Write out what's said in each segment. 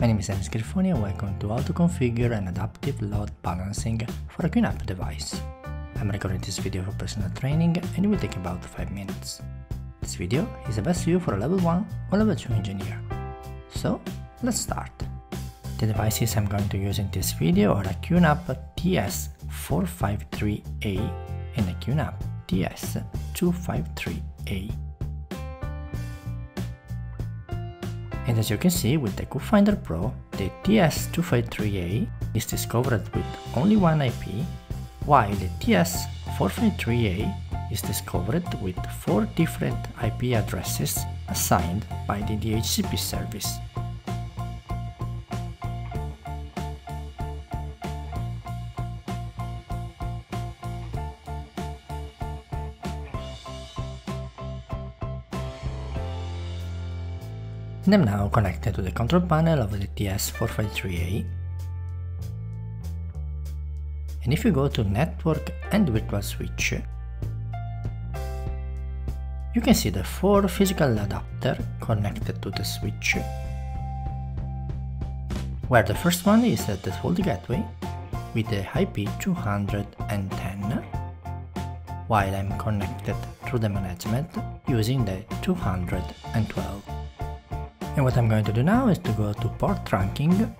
My name is Denis Griffoni and welcome to how to configure an adaptive load balancing for a QNAP device. I'm recording this video for personal training and it will take about 5 minutes. This video is the best view for a level 1 or level 2 engineer. So, let's start. The devices I'm going to use in this video are a QNAP TS453A and a QNAP TS253A. And as you can see with the Qfinder Pro, the TS253A is discovered with only one IP, while the TS453A is discovered with four different IP addresses assigned by the DHCP service. And I'm now connected to the control panel of the TS453A. And if you go to Network and Virtual Switch, you can see the four physical adapters connected to the switch, where the first one is the default gateway with the IP 210, while I'm connected through the management using the 212. And what I'm going to do now is to go to port trunking.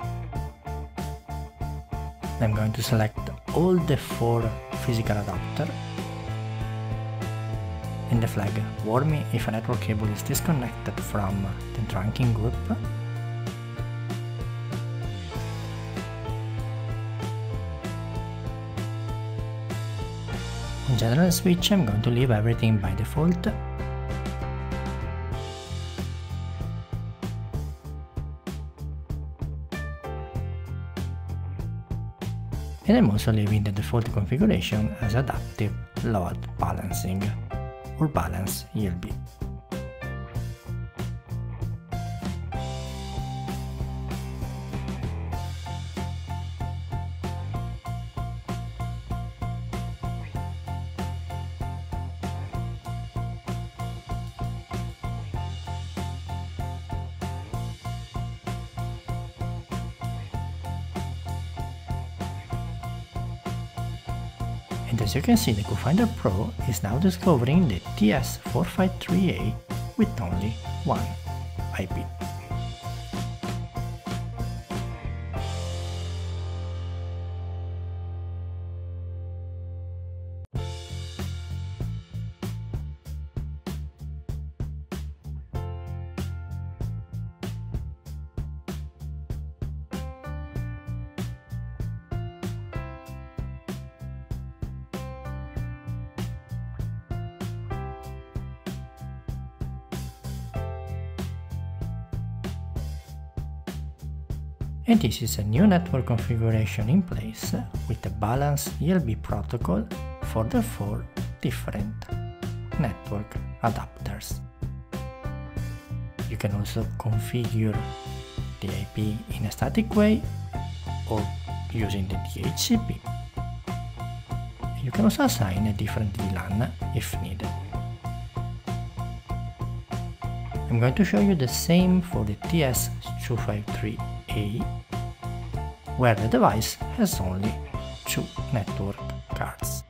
I'm going to select all the four physical adapters and the flag warn me if a network cable is disconnected from the trunking group. In general switch I'm going to leave everything by default and I'm also leaving the default configuration as adaptive load balancing or balance ALB. And as you can see, the Qfinder Pro is now discovering the TS453A with only one IP. And this is a new network configuration in place with a balanced ALB protocol for the four different network adapters. You can also configure the IP in a static way or using the DHCP. You can also assign a different VLAN if needed. I'm going to show you the same for the TS253A, where the device has only two network cards.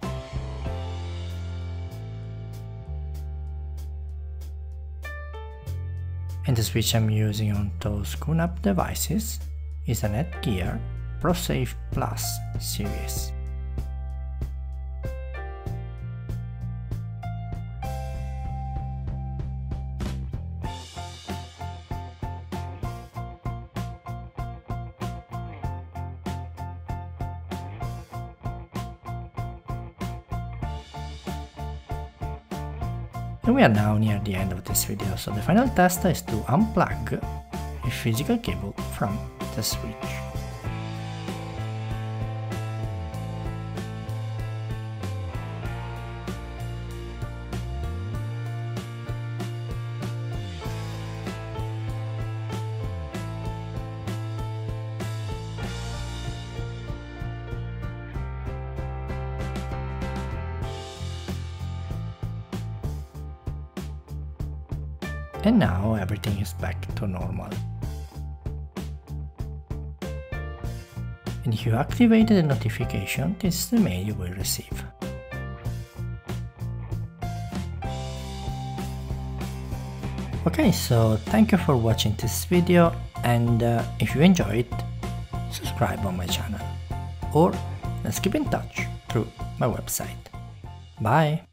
And the switch I'm using on those QNAP devices is a Netgear ProSafe Plus series. And we are now near the end of this video, so the final test is to unplug a physical cable from the switch. And now everything is back to normal. and if you activated the notification, this is the mail you will receive. Okay, so thank you for watching this video and uh, if you enjoyed it, subscribe on my channel or let's keep in touch through my website. Bye!